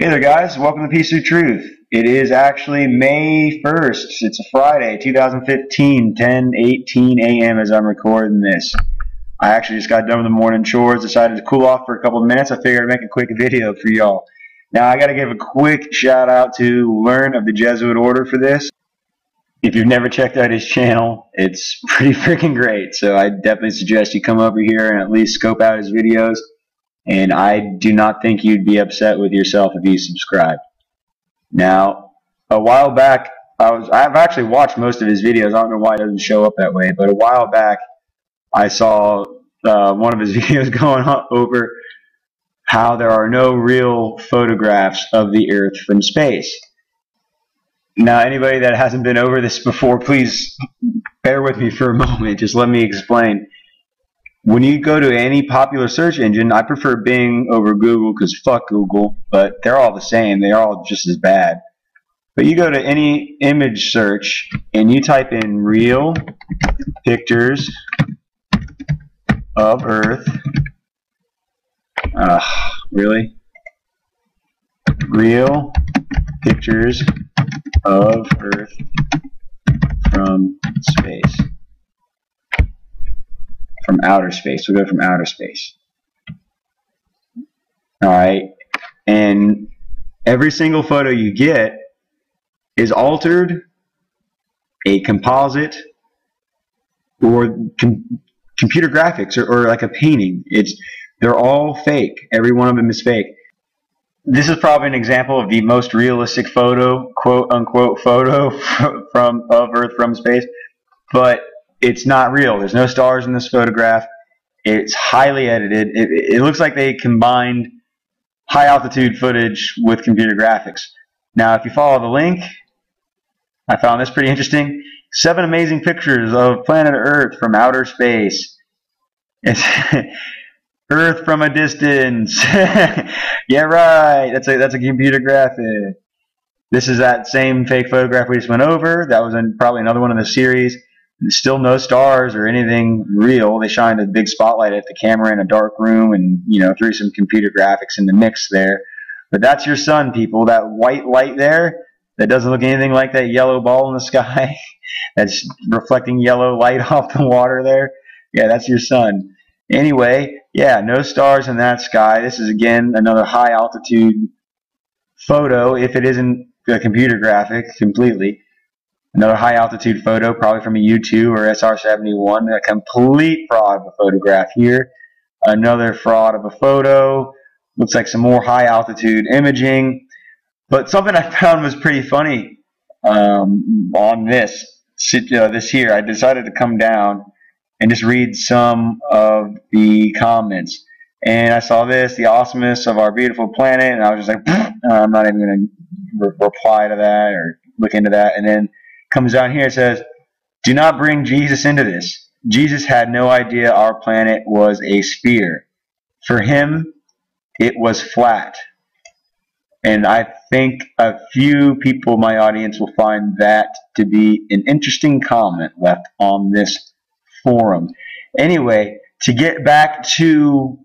Hey there, guys. Welcome to Piece of Truth. It is actually May 1st. It's a Friday, 2015, 10 18 a.m. as I'm recording this. I actually just got done with the morning chores, decided to cool off for a couple of minutes. I figured I'd make a quick video for y'all. Now, I got to give a quick shout out to Learn of the Jesuit Order for this. If you've never checked out his channel, it's pretty freaking great. So I definitely suggest you come over here and at least scope out his videos and I do not think you'd be upset with yourself if you subscribed. Now, a while back, I was I've actually watched most of his videos. I don't know why it doesn't show up that way, but a while back, I saw uh, one of his videos going over how there are no real photographs of the Earth from space. Now, anybody that hasn't been over this before, please bear with me for a moment. Just let me explain when you go to any popular search engine, I prefer Bing over Google because fuck Google, but they're all the same. They're all just as bad. But you go to any image search and you type in real pictures of Earth. Uh, really? Real pictures of Earth from space from outer space. We'll go from outer space. All right. And every single photo you get is altered, a composite, or com computer graphics, or, or like a painting. It's they're all fake. Every one of them is fake. This is probably an example of the most realistic photo, quote unquote, photo from of Earth from space. But it's not real. There's no stars in this photograph. It's highly edited. It, it looks like they combined high altitude footage with computer graphics. Now, if you follow the link, I found this pretty interesting. Seven amazing pictures of planet Earth from outer space. It's Earth from a distance. yeah, right. That's a that's a computer graphic. This is that same fake photograph we just went over. That was in probably another one in the series still no stars or anything real. They shined a big spotlight at the camera in a dark room and, you know, threw some computer graphics in the mix there. But that's your sun, people. That white light there that doesn't look anything like that yellow ball in the sky that's reflecting yellow light off the water there. Yeah, that's your sun. Anyway, yeah, no stars in that sky. This is, again, another high altitude photo if it isn't a computer graphic completely. Another high altitude photo, probably from a U2 or SR-71. A complete fraud of a photograph here. Another fraud of a photo. Looks like some more high altitude imaging. But something I found was pretty funny um, on this uh, this here. I decided to come down and just read some of the comments. And I saw this, the awesomeness of our beautiful planet, and I was just like, I'm not even going to re reply to that or look into that. And then comes down here and says, Do not bring Jesus into this. Jesus had no idea our planet was a sphere. For him, it was flat. And I think a few people in my audience will find that to be an interesting comment left on this forum. Anyway, to get back to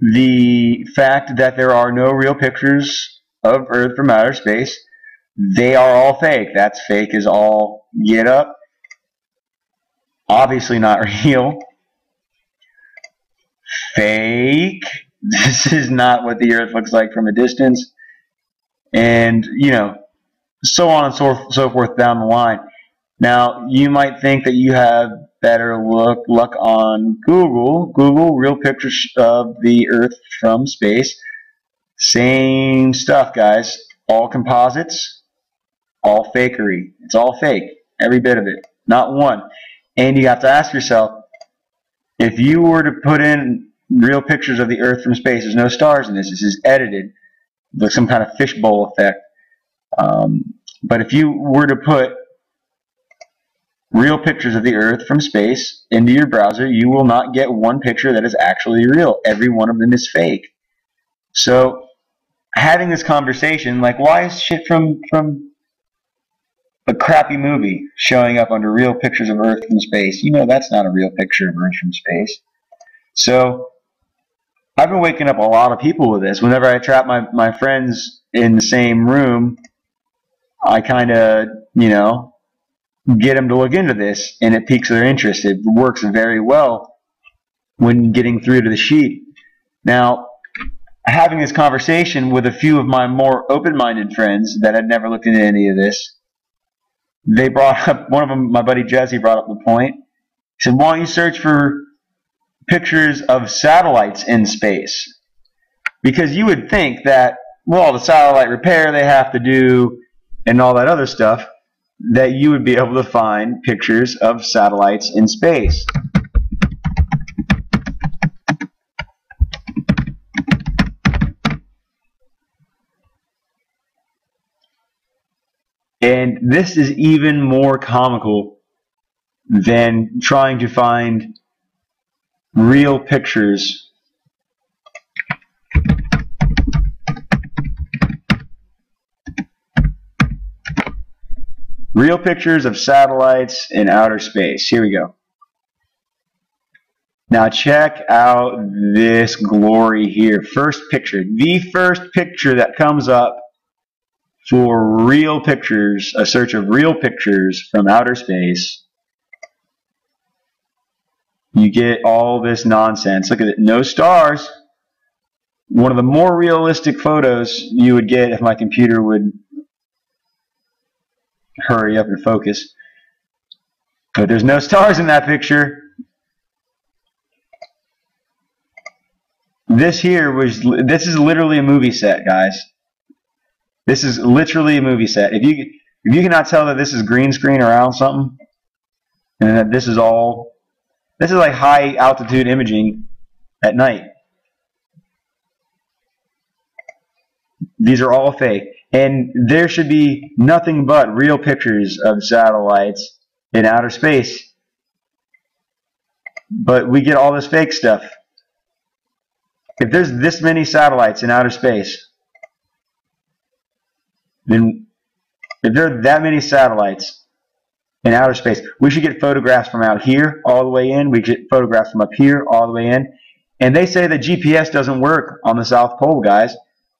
the fact that there are no real pictures of Earth from outer space, they are all fake. That's fake is all get up. Obviously not real. Fake. This is not what the Earth looks like from a distance. And, you know, so on and so, so forth down the line. Now, you might think that you have better look luck on Google. Google, real pictures of the Earth from space. Same stuff, guys. All composites all fakery. It's all fake. Every bit of it. Not one. And you have to ask yourself, if you were to put in real pictures of the Earth from space, there's no stars in this. This is edited with some kind of fishbowl effect. Um, but if you were to put real pictures of the Earth from space into your browser, you will not get one picture that is actually real. Every one of them is fake. So having this conversation, like why is shit from from a crappy movie showing up under real pictures of Earth from space. You know that's not a real picture of Earth from space. So I've been waking up a lot of people with this. Whenever I trap my, my friends in the same room, I kind of, you know, get them to look into this, and it piques their interest. It works very well when getting through to the sheet. Now, having this conversation with a few of my more open-minded friends that had never looked into any of this, they brought up one of them. My buddy Jesse brought up the point. He said, "Why don't you search for pictures of satellites in space?" Because you would think that, well, the satellite repair they have to do and all that other stuff, that you would be able to find pictures of satellites in space. And this is even more comical than trying to find real pictures real pictures of satellites in outer space. Here we go. Now check out this glory here. First picture. The first picture that comes up for real pictures, a search of real pictures from outer space, you get all this nonsense. Look at it. No stars. One of the more realistic photos you would get if my computer would hurry up and focus. But there's no stars in that picture. This here was, this is literally a movie set, guys. This is literally a movie set. If you if you cannot tell that this is green screen around something, and that this is all, this is like high altitude imaging at night. These are all fake. And there should be nothing but real pictures of satellites in outer space. But we get all this fake stuff. If there's this many satellites in outer space, then if there are that many satellites in outer space, we should get photographs from out here all the way in. We get photographs from up here all the way in. And they say that GPS doesn't work on the South Pole, guys.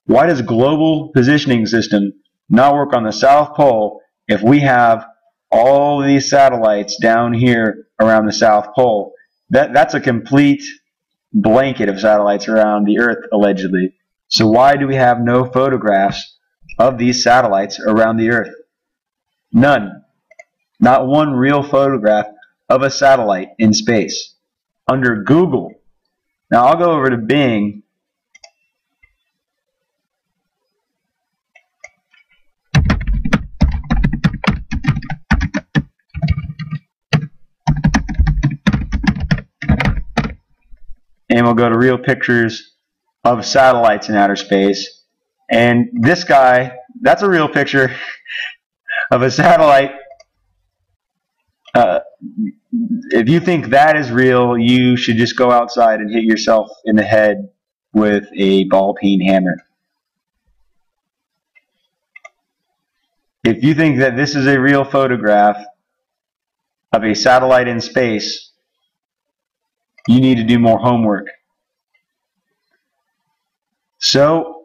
Why does global positioning system not work on the South Pole if we have all these satellites down here around the South Pole? That, that's a complete blanket of satellites around the Earth, allegedly. So why do we have no photographs of these satellites around the Earth? None. Not one real photograph of a satellite in space. Under Google. Now I'll go over to Bing. And we'll go to real pictures of satellites in outer space. And this guy, that's a real picture of a satellite. Uh, if you think that is real, you should just go outside and hit yourself in the head with a ball peen hammer. If you think that this is a real photograph of a satellite in space, you need to do more homework. So,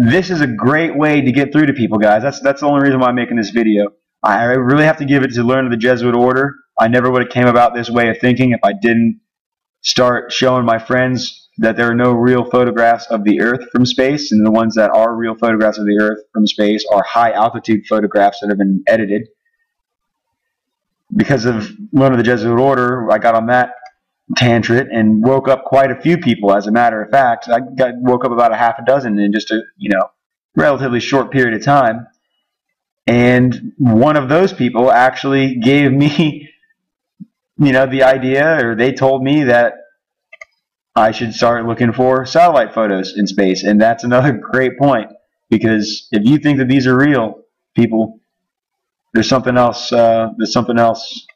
this is a great way to get through to people, guys. That's that's the only reason why I'm making this video. I really have to give it to learn of the Jesuit order. I never would have came about this way of thinking if I didn't start showing my friends that there are no real photographs of the Earth from space, and the ones that are real photographs of the Earth from space are high altitude photographs that have been edited. Because of learn of the Jesuit order, I got on that tangent and woke up quite a few people. As a matter of fact, I got woke up about a half a dozen in just a you know relatively short period of time. And one of those people actually gave me, you know, the idea, or they told me that I should start looking for satellite photos in space. And that's another great point because if you think that these are real, people, there's something else. Uh, there's something else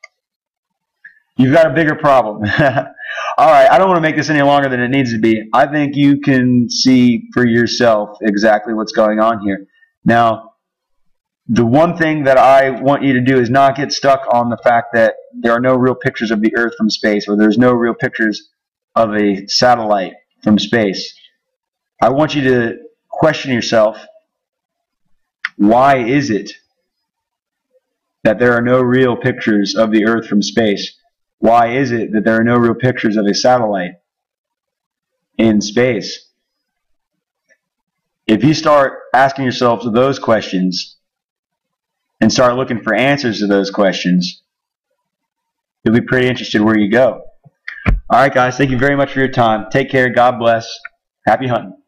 You've got a bigger problem. All right, I don't want to make this any longer than it needs to be. I think you can see for yourself exactly what's going on here. Now, the one thing that I want you to do is not get stuck on the fact that there are no real pictures of the Earth from space or there's no real pictures of a satellite from space, I want you to question yourself why is it that there are no real pictures of the Earth from space? Why is it that there are no real pictures of a satellite in space? If you start asking yourself those questions and start looking for answers to those questions, you'll be pretty interested where you go. All right, guys, thank you very much for your time. Take care. God bless. Happy hunting.